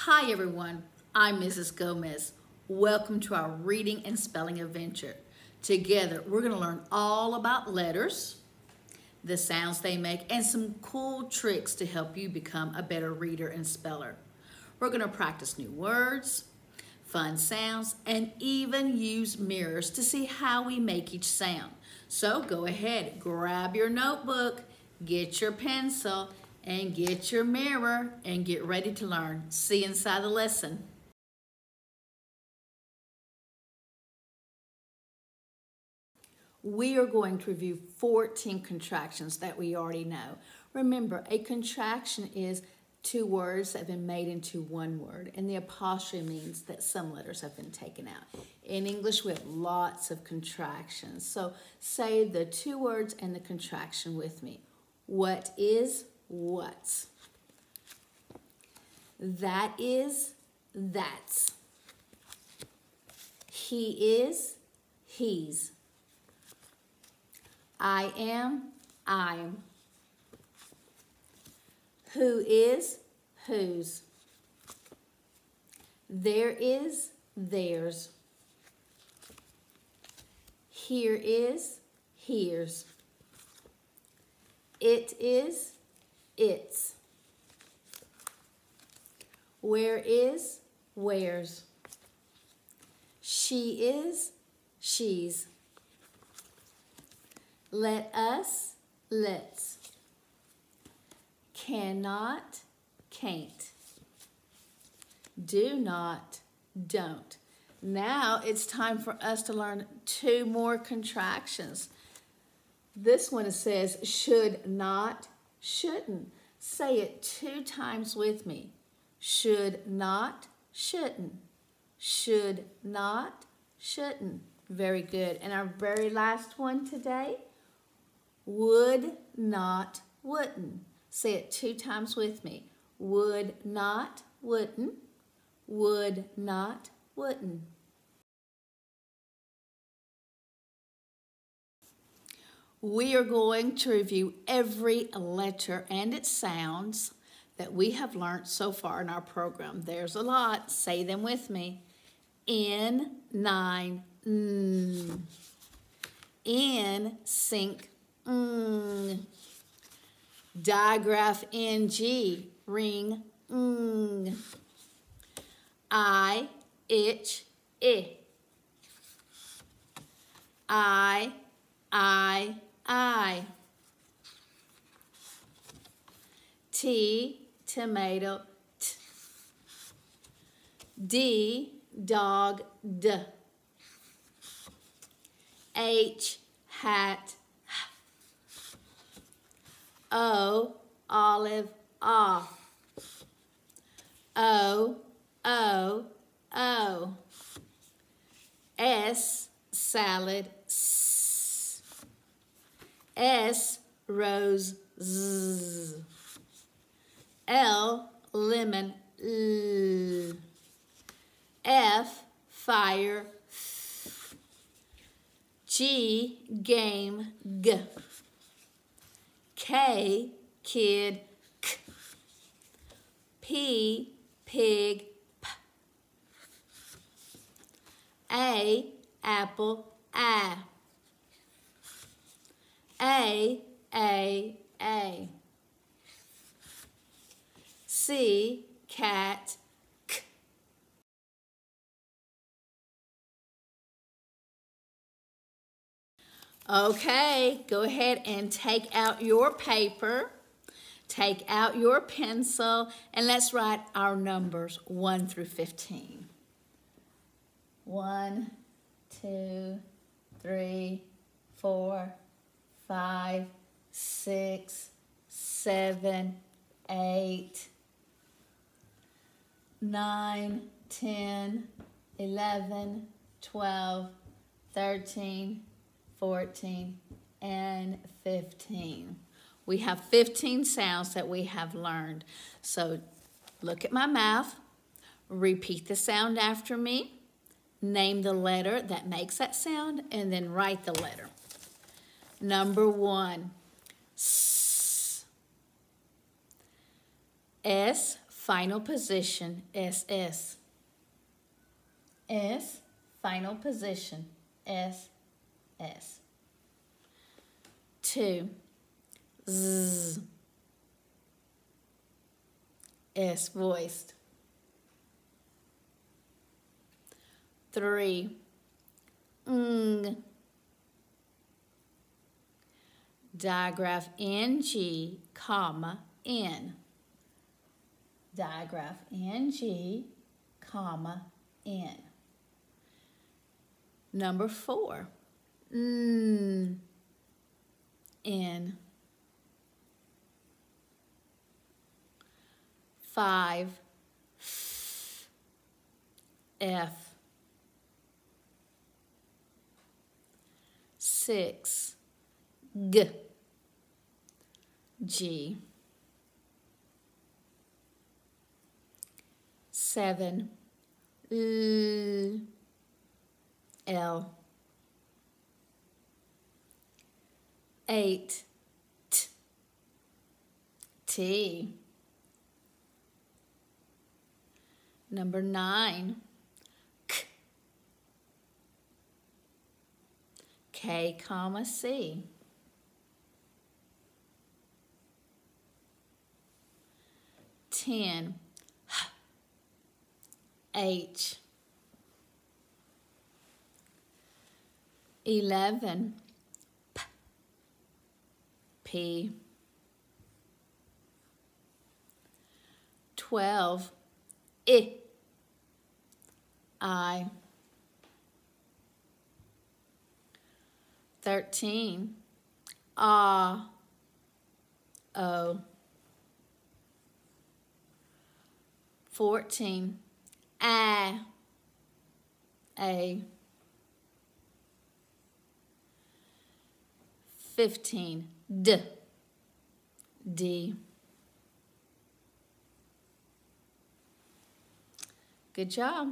Hi everyone, I'm Mrs. Gomez. Welcome to our reading and spelling adventure. Together, we're going to learn all about letters, the sounds they make, and some cool tricks to help you become a better reader and speller. We're going to practice new words, fun sounds, and even use mirrors to see how we make each sound. So go ahead, grab your notebook, get your pencil, and get your mirror and get ready to learn. See you inside the lesson. We are going to review 14 contractions that we already know. Remember, a contraction is two words that have been made into one word, and the apostrophe means that some letters have been taken out. In English, we have lots of contractions. So say the two words and the contraction with me. What is what? That is that's. He is he's. I am I'm. Who is who's. There is there's. Here is here's. It is it's. Where is where's. She is she's. Let us let's. Cannot can't. Do not don't. Now it's time for us to learn two more contractions. This one says should not shouldn't. Say it two times with me. Should not, shouldn't. Should not, shouldn't. Very good. And our very last one today, would not, wouldn't. Say it two times with me. Would not, wouldn't. Would not, wouldn't. We are going to review every letter and its sounds that we have learned so far in our program. There's a lot. Say them with me. N, nine, mm. N, sync, mm. Digraph, NG, ring, mm. I, itch, I. I, I, I. T, tomato, t. D, dog, d. H, hat, h. O, olive, ah. O, O, O. S, salad, S, rose, z. L, lemon, l. F, fire. G, game, g. K, kid, k. P, pig, p. A, apple, a. A, A, A. C, cat, k. Okay, go ahead and take out your paper, take out your pencil, and let's write our numbers 1 through 15. 1, 2, 3, 4, five, six, seven, eight, nine, ten, eleven, twelve, thirteen, fourteen, and 15. We have 15 sounds that we have learned. So look at my mouth, repeat the sound after me, name the letter that makes that sound, and then write the letter. Number one, S. S final position, SS. S, final position, S, S. Two, Z, S voiced. Three, ng, digraph ng, comma, n. Digraph ng, comma, n. Number four, n, n. Five, f. Six, g, g. Seven, l, l. Eight, t, t. Number nine, k, k comma c. Ten, H. Eleven, P. P. Twelve, I. I. Thirteen, Ah. O. Fourteen, A. A. Fifteen, D. D. Good job.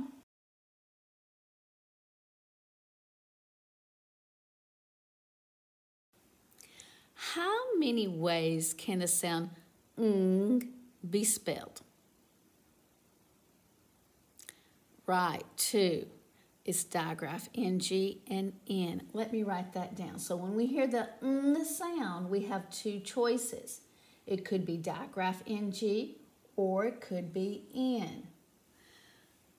How many ways can the sound ng be spelled? Right, two. It's digraph ng and n. Let me write that down. So when we hear the mm, ng sound, we have two choices. It could be digraph ng or it could be n.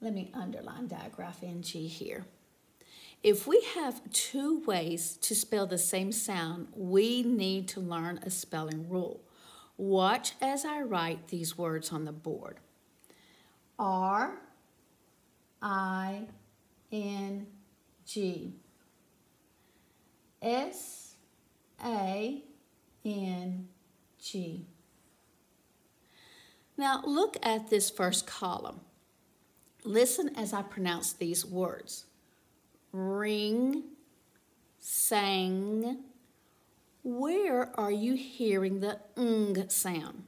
Let me underline digraph ng here. If we have two ways to spell the same sound, we need to learn a spelling rule. Watch as I write these words on the board. R, I, N, G. S, A, N, G. Now look at this first column. Listen as I pronounce these words. Ring, sang. Where are you hearing the ng sound?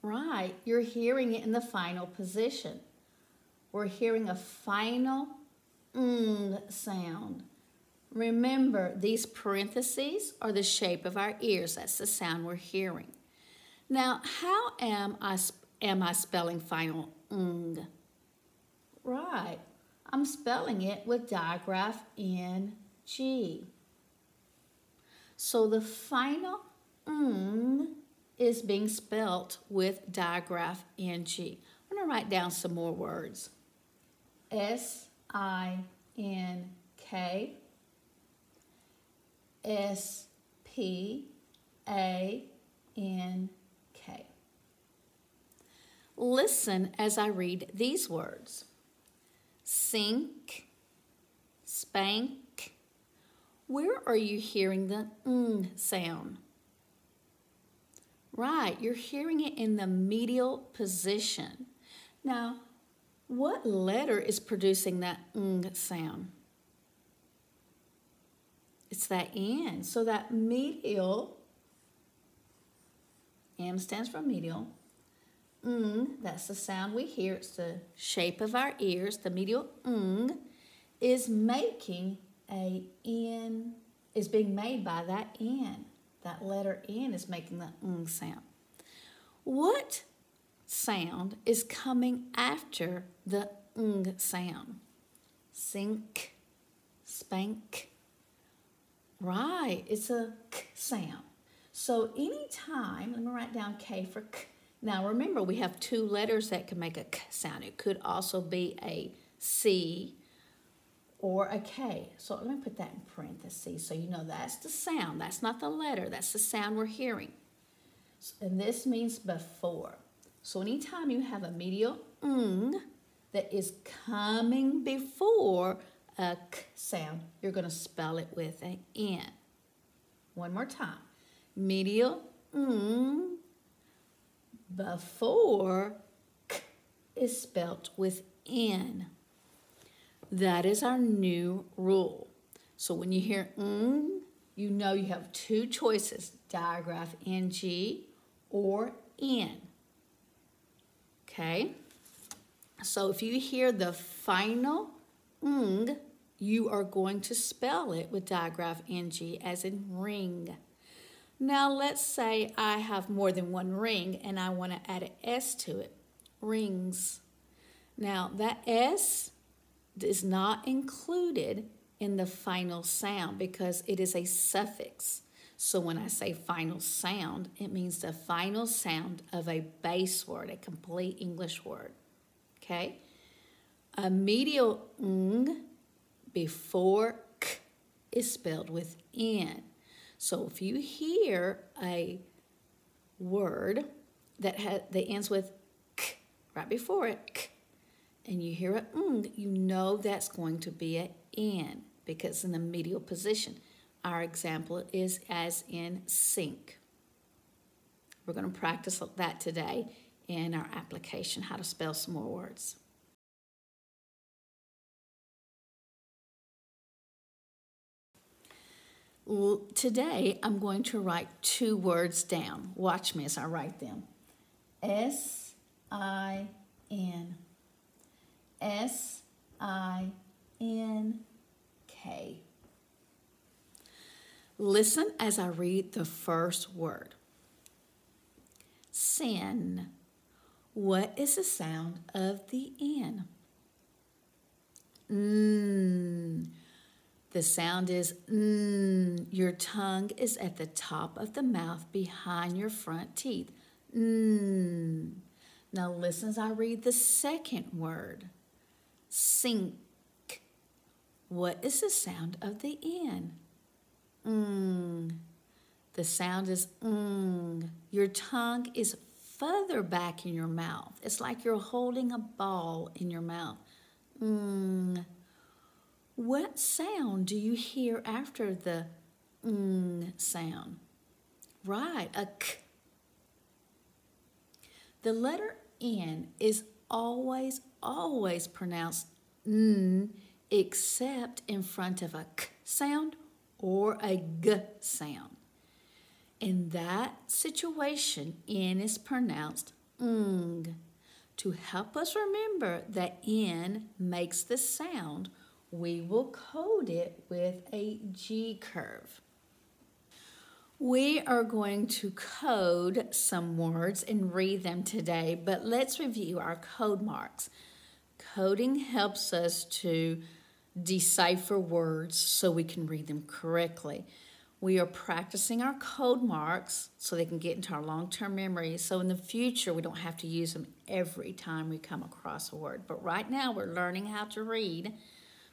Right, you're hearing it in the final position. We're hearing a final ng sound. Remember, these parentheses are the shape of our ears. That's the sound we're hearing. Now, how am I, am I spelling final ng. Right. I'm spelling it with digraph ng. So the final ng is being spelt with digraph ng. I'm to write down some more words. S I N K S P A N Listen as I read these words sink, spank. Where are you hearing the ng sound? Right, you're hearing it in the medial position. Now, what letter is producing that ng sound? It's that N. So that medial, M stands for medial, ng, that's the sound we hear, it's the shape of our ears, the medial ng, is making a N, is being made by that N. That letter N is making the ng sound. What sound is coming after the ng sound. Sink, spank. Right, it's a k sound. So anytime, let me write down K for k. Now remember, we have two letters that can make a k sound. It could also be a C or a K. So let me put that in parentheses so you know that's the sound. That's not the letter. That's the sound we're hearing. And this means before. So anytime you have a medial ng mm, that is coming before a k sound, you're going to spell it with an N. One more time. Medial ng mm, before k is spelt with N. That is our new rule. So when you hear ng, you know you have two choices, digraph ng or n. Okay? So if you hear the final ng, you are going to spell it with digraph ng as in ring. Now let's say I have more than one ring and I want to add an S to it. Rings. Now that S is not included in the final sound because it is a suffix. So when I say final sound, it means the final sound of a base word, a complete English word. Okay? A medial ng before k is spelled with n. So if you hear a word that, that ends with k right before it, k, and you hear a ng, you know that's going to be an n because in the medial position. Our example is as in sink. We're going to practice that today in our application, how to spell some more words. Today, I'm going to write two words down. Watch me as I write them. S I N. S I N K. Listen as I read the first word. Sin. What is the sound of the N? Mm. The sound is mm. Your tongue is at the top of the mouth behind your front teeth. Mm. Now listen as I read the second word. Sink. What is the sound of the N? Mm. The sound is mm. Your tongue is further back in your mouth. It's like you're holding a ball in your mouth. Mm. What sound do you hear after the mm sound? Right, a k. The letter N is always, always pronounced N except in front of a k sound or a g sound. In that situation, N is pronounced ng. To help us remember that N makes the sound, we will code it with a G curve. We are going to code some words and read them today, but let's review our code marks. Coding helps us to decipher words so we can read them correctly. We are practicing our code marks so they can get into our long-term memory. So in the future, we don't have to use them every time we come across a word. But right now, we're learning how to read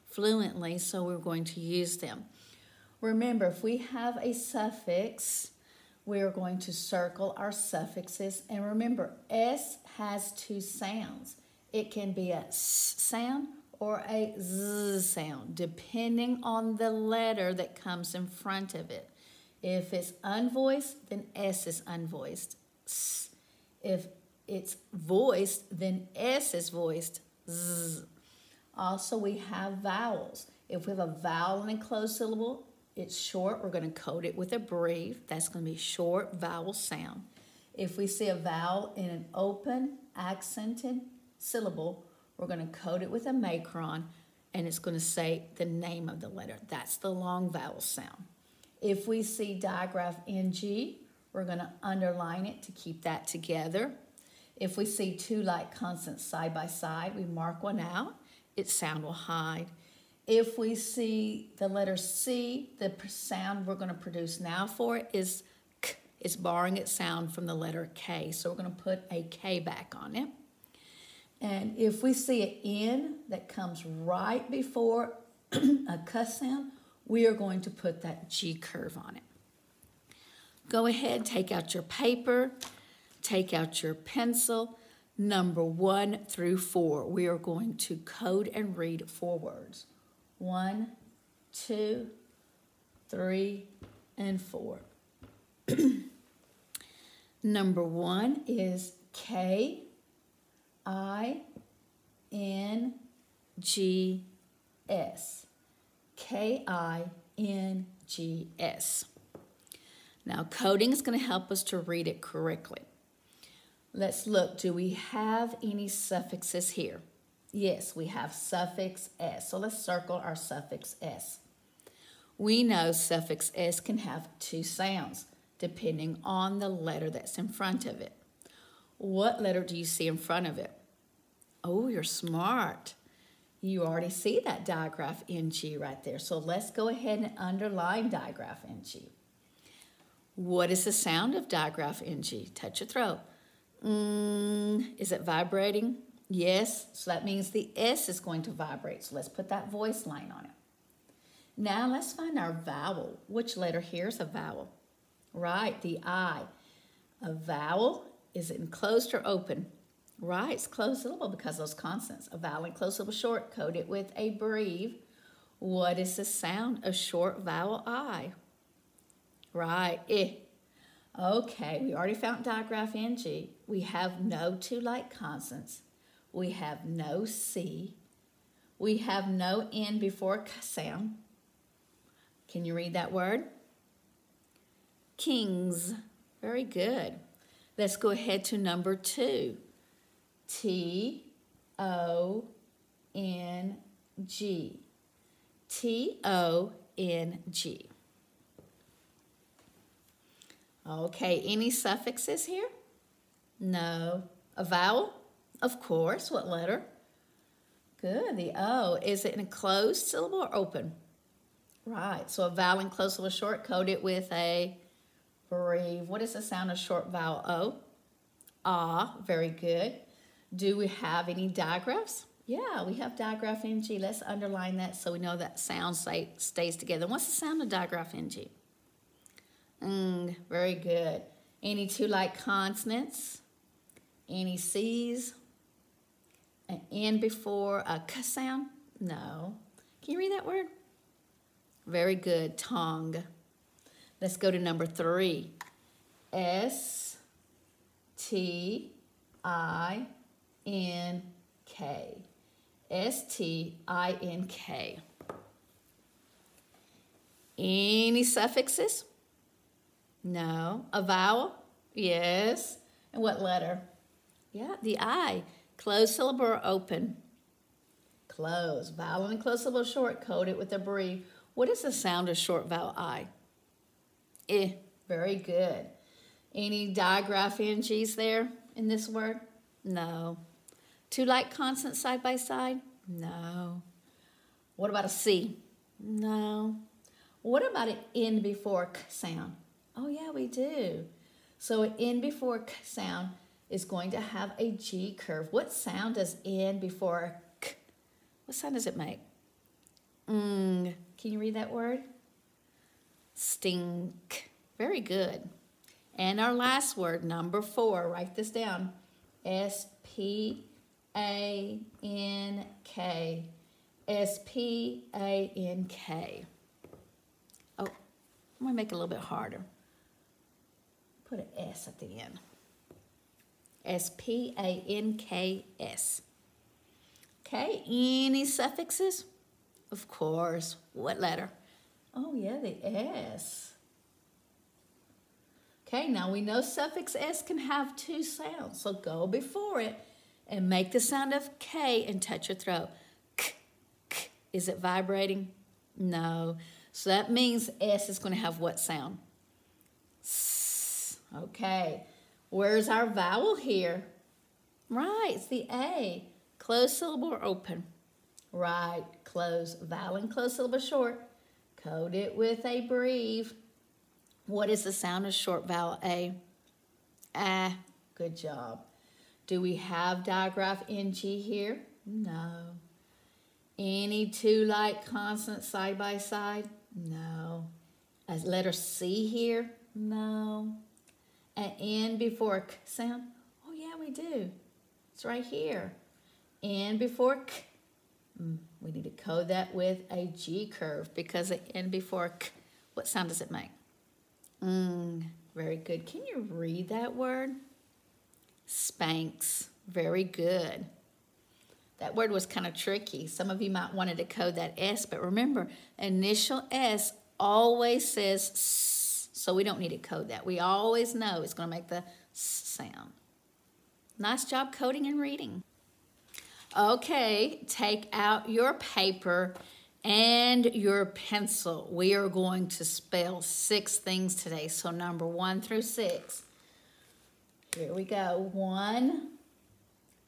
fluently, so we're going to use them. Remember, if we have a suffix, we are going to circle our suffixes. And remember, S has two sounds. It can be a S sound or a Z sound, depending on the letter that comes in front of it. If it's unvoiced, then S is unvoiced. S. If it's voiced, then S is voiced. Z. Also, we have vowels. If we have a vowel in a closed syllable, it's short. We're going to code it with a breve. That's going to be short vowel sound. If we see a vowel in an open, accented syllable, we're going to code it with a macron, and it's going to say the name of the letter. That's the long vowel sound. If we see digraph NG, we're going to underline it to keep that together. If we see two like consonants side by side, we mark one out. Its sound will hide. If we see the letter C, the sound we're going to produce now for it is K. It's borrowing its sound from the letter K. So we're going to put a K back on it. And if we see an N that comes right before a K sound, we are going to put that G curve on it. Go ahead, take out your paper, take out your pencil, number one through four. We are going to code and read four words. One, two, three, and four. number one is K I N G S. K I N G S. Now, coding is going to help us to read it correctly. Let's look. Do we have any suffixes here? Yes, we have suffix S. So let's circle our suffix S. We know suffix S can have two sounds depending on the letter that's in front of it. What letter do you see in front of it? Oh, you're smart. You already see that digraph NG right there. So let's go ahead and underline digraph NG. What is the sound of digraph NG? Touch your throat. Mm, is it vibrating? Yes. So that means the S is going to vibrate. So let's put that voice line on it. Now let's find our vowel. Which letter here is a vowel? Right, the I. A vowel, is enclosed or open? Right, it's closed syllable because those consonants. A vowel closed syllable short, code it with a breve. What is the sound of short vowel I? Right, eh. Okay, we already found digraph NG. We have no two like consonants. We have no C. We have no N before sound. Can you read that word? Kings. Very good. Let's go ahead to number two. T O N G. T O N G. Okay, any suffixes here? No. A vowel? Of course. What letter? Good. The O. Is it in a closed syllable or open? Right. So a vowel in closed syllable short, code it with a breve. What is the sound of short vowel O? Ah. Very good. Do we have any digraphs? Yeah, we have digraph NG. Let's underline that so we know that sound stays together. What's the sound of digraph NG? Mm, very good. Any two like consonants? Any C's? An N before a K sound? No. Can you read that word? Very good. Tongue. Let's go to number three. S T I N K. S T I N K. Any suffixes? No. A vowel? Yes. And what letter? Yeah, the I. Closed syllable or open? Close. Vowel and closed syllable short. Code it with a breve. What is the sound of short vowel I? Eh. Very good. Any digraph NGs there in this word? No. Two like consonants side by side? No. What about a C? No. What about an N before K sound? Oh, yeah, we do. So an N before K sound is going to have a G curve. What sound does N before K? What sound does it make? Mm. Can you read that word? Stink. Very good. And our last word, number four, write this down. S P A N K. S P A N K. Oh, I'm to make it a little bit harder. Put an S at the end. S P A N K S. Okay, any suffixes? Of course. What letter? Oh, yeah, the S. Okay, now we know suffix S can have two sounds, so go before it and make the sound of K and touch your throat. K, K. Is it vibrating? No. So that means S is going to have what sound? S. Okay. Where's our vowel here? Right, it's the A. Closed syllable or open? Right, close. Vowel and closed syllable short. Code it with a breve. What is the sound of short vowel A? Ah, good job. Do we have digraph NG here? No. Any two like consonants side by side? No. A letter C here? No. An N before a K sound? Oh yeah, we do. It's right here. N before K. Mm, we need to code that with a G curve because the N before K, what sound does it make? Mm, very good. Can you read that word? Spanks. Very good. That word was kind of tricky. Some of you might wanted to code that S, but remember, initial S always says S, so we don't need to code that. We always know it's going to make the S sound. Nice job coding and reading. Okay, take out your paper and your pencil. We are going to spell six things today. So number one through six. Here we go. One,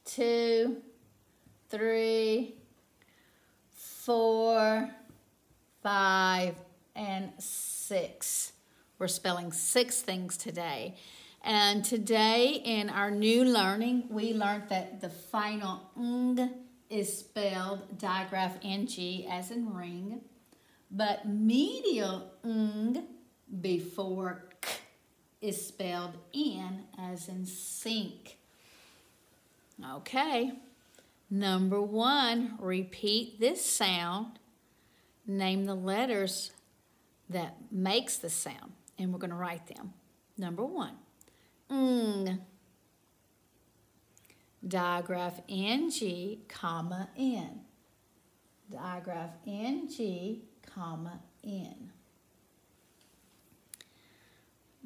two, three, four, five, and six. We're spelling six things today. And today in our new learning, we learned that the final ng is spelled digraph ng as in ring, but medial ng before is spelled in as in sink. Okay. Number one, repeat this sound. Name the letters that makes the sound, and we're going to write them. Number one, ng. Digraph ng, comma, n. Digraph ng, comma, n.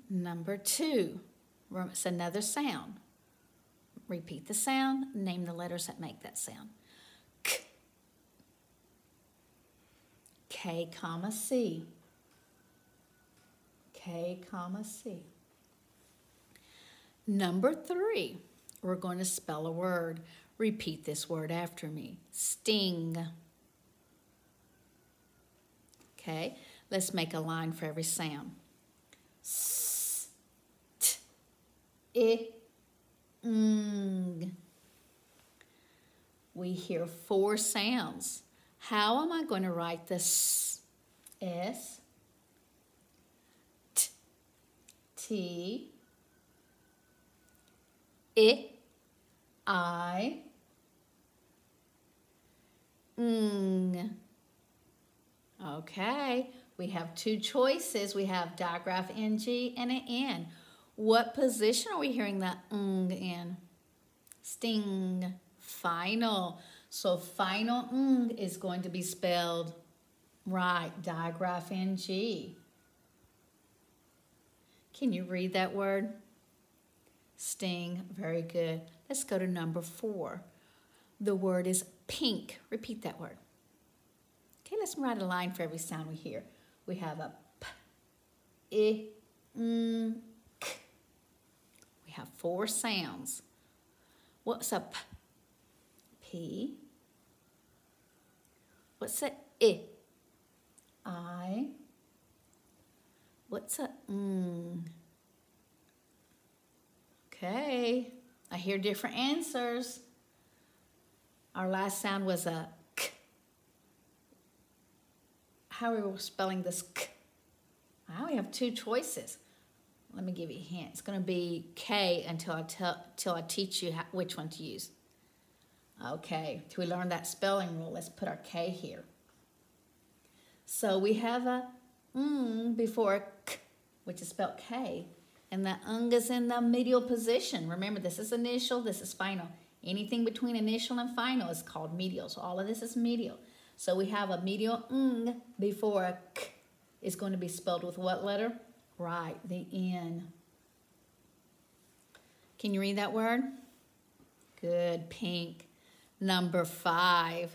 Number two, it's another sound. Repeat the sound, name the letters that make that sound. K, K comma C. K comma C. Number three, we're going to spell a word. Repeat this word after me. Sting. Okay, let's make a line for every sound. S, i, ng. We hear four sounds. How am I going to write this? S, t, t, I, I, ng. Okay, we have two choices. We have digraph ng and an n. What position are we hearing that ng in? Sting, final. So final ng is going to be spelled right, digraph ng. Can you read that word? Sting, very good. Let's go to number four. The word is pink. Repeat that word. Okay, let's write a line for every sound we hear. We have a p, i, n, k. We have four sounds. What's a p? P. What's a i? I. What's a? Okay, I hear different answers. Our last sound was a k. How are we spelling this k? Well, we have two choices. Let me give you a hint. It's going to be K until I tell till I teach you how, which one to use. Okay, till we learn that spelling rule, let's put our K here. So we have a mm before a k, which is spelled K. And the ung is in the medial position. Remember, this is initial, this is final. Anything between initial and final is called medial. So all of this is medial. So we have a medial ng before a k is going to be spelled with what letter? Right, the N. Can you read that word? Good, pink. Number five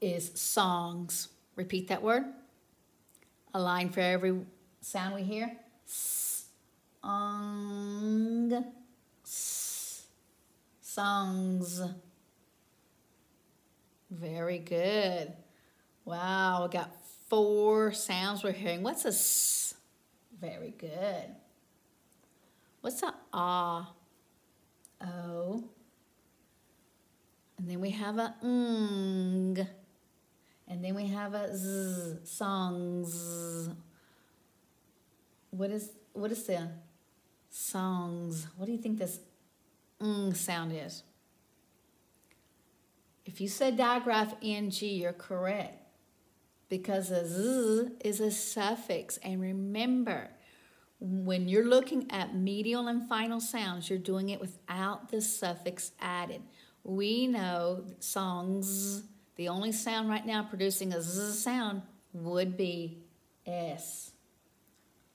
is songs. Repeat that word. A line for every sound we hear. Song. songs. Very good. Wow, we got four sounds we're hearing. What's a s? Very good. What's a ah? O. And then we have a ng. And then we have a z, songs. What is what is the songs? What do you think this ng sound is? If you said digraph ng, you're correct. Because a z is a suffix. And remember, when you're looking at medial and final sounds, you're doing it without the suffix added. We know songs, the only sound right now producing a z sound would be s.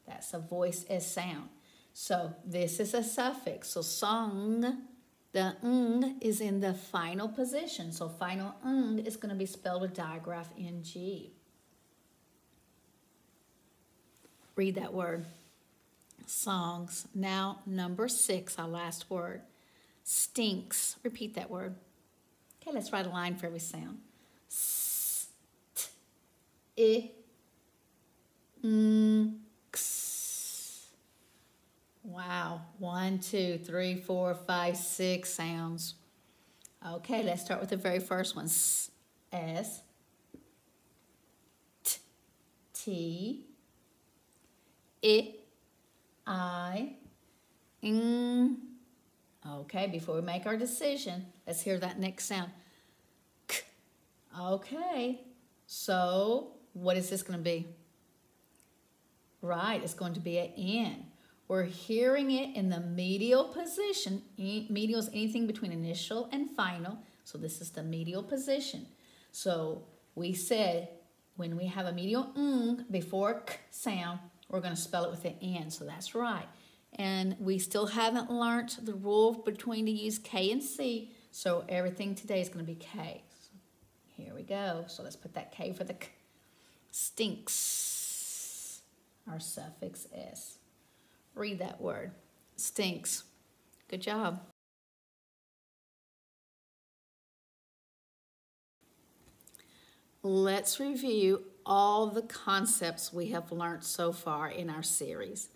That's a voice S sound. So this is a suffix. So song, the ng is in the final position. So final ng is going to be spelled with digraph ng. Read that word. Songs. Now, number six, our last word. Stinks. Repeat that word. Okay, let's write a line for every sound. S, t, i, n, x. Wow. One, two, three, four, five, six sounds. Okay, let's start with the very first one. S, S, T, T, I, I, N. Okay, before we make our decision, let's hear that next sound. K. Okay, so what is this going to be? Right, it's going to be an N. We're hearing it in the medial position. Medial is anything between initial and final. So this is the medial position. So we said when we have a medial ng before k sound, we're going to spell it with an N. So that's right. And we still haven't learned the rule between to use K and C. So everything today is going to be K. So here we go. So let's put that K for the K. Stinks. Our suffix S. Read that word. Stinks. Good job. Let's review all the concepts we have learned so far in our series.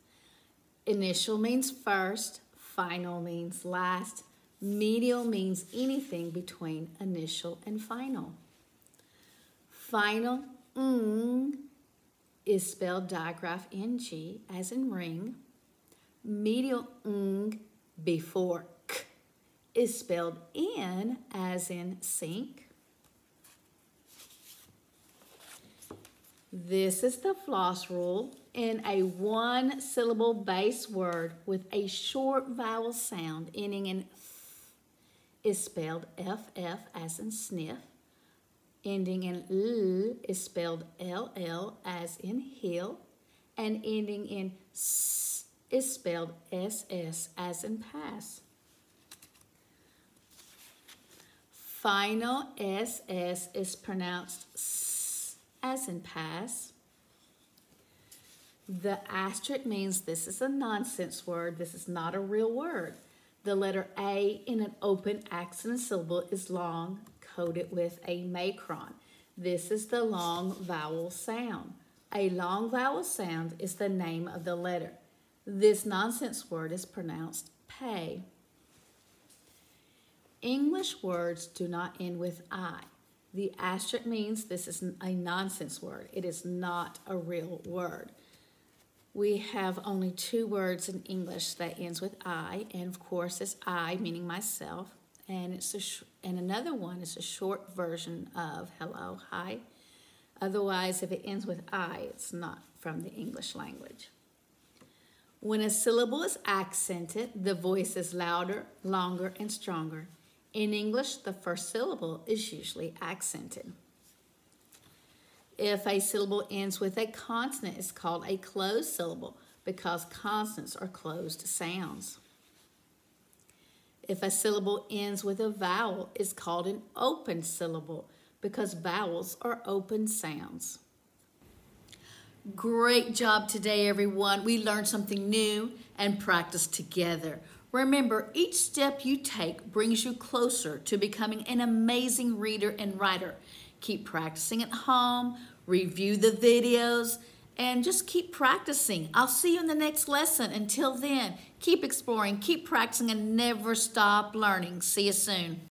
Initial means first, final means last, medial means anything between initial and final. Final ng is spelled digraph ng as in ring. Medial ng before k is spelled in as in sink. This is the floss rule in a one syllable base word with a short vowel sound ending in f is spelled ff as in sniff. Ending in l is spelled ll as in hill. And ending in s is spelled ss as in pass. Final ss is pronounced s as in pass. The asterisk means this is a nonsense word. This is not a real word. The letter A in an open accent syllable is long, coded with a macron. This is the long vowel sound. A long vowel sound is the name of the letter. This nonsense word is pronounced pay. English words do not end with I. The asterisk means this is a nonsense word. It is not a real word we have only two words in English that ends with I, and of course it's I, meaning myself, and it's a and another one is a short version of hello, hi. Otherwise, if it ends with I, it's not from the English language. When a syllable is accented, the voice is louder, longer, and stronger. In English, the first syllable is usually accented. If a syllable ends with a consonant, it's called a closed syllable because consonants are closed sounds. If a syllable ends with a vowel, it's called an open syllable because vowels are open sounds. Great job today, everyone. We learned something new and practiced together. Remember, each step you take brings you closer to becoming an amazing reader and writer. Keep practicing at home, review the videos, and just keep practicing. I'll see you in the next lesson. Until then, keep exploring, keep practicing, and never stop learning. See you soon.